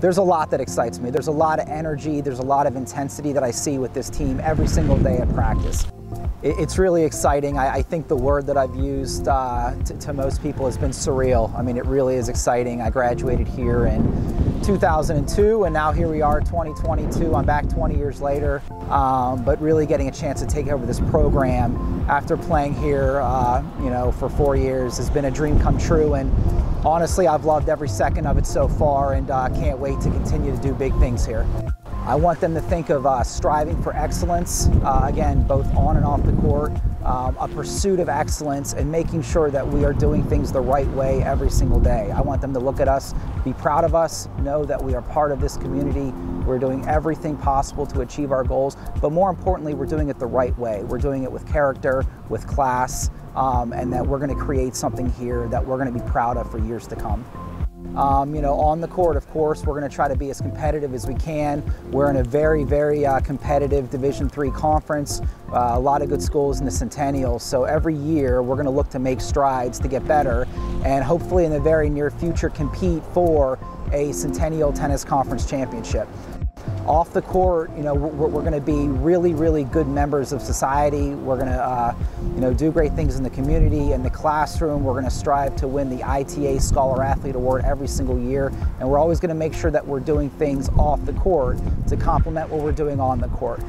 there's a lot that excites me. There's a lot of energy, there's a lot of intensity that I see with this team every single day at practice. It's really exciting. I, think the word that I've used uh, to, to most people has been surreal. I mean, it really is exciting. I graduated here in 2002, and now here we are, 2022. I'm back 20 years later, um, but really getting a chance to take over this program after playing here, uh, you know, for four years has been a dream come true. And honestly, I've loved every second of it so far, and uh, can't wait to continue to do big things here. I want them to think of uh, striving for excellence, uh, again, both on and off the court, um, a pursuit of excellence, and making sure that we are doing things the right way every single day. I want them to look at us, be proud of us, know that we are part of this community. We're doing everything possible to achieve our goals, but more importantly, we're doing it the right way. We're doing it with character, with class, um, and that we're going to create something here that we're going to be proud of for years to come. Um, you know, on the court, of course, we're going to try to be as competitive as we can. We're in a very, very uh, competitive Division Three conference. Uh, a lot of good schools in the Centennial. So every year, we're going to look to make strides to get better, and hopefully, in the very near future, compete for a Centennial Tennis Conference championship. Off the court, you know, we're, we're going to be really, really good members of society. We're going to, uh, you know, do great things in the community. In the classroom, we're going to strive to win the ITA Scholar Athlete Award every single year. And we're always going to make sure that we're doing things off the court to complement what we're doing on the court.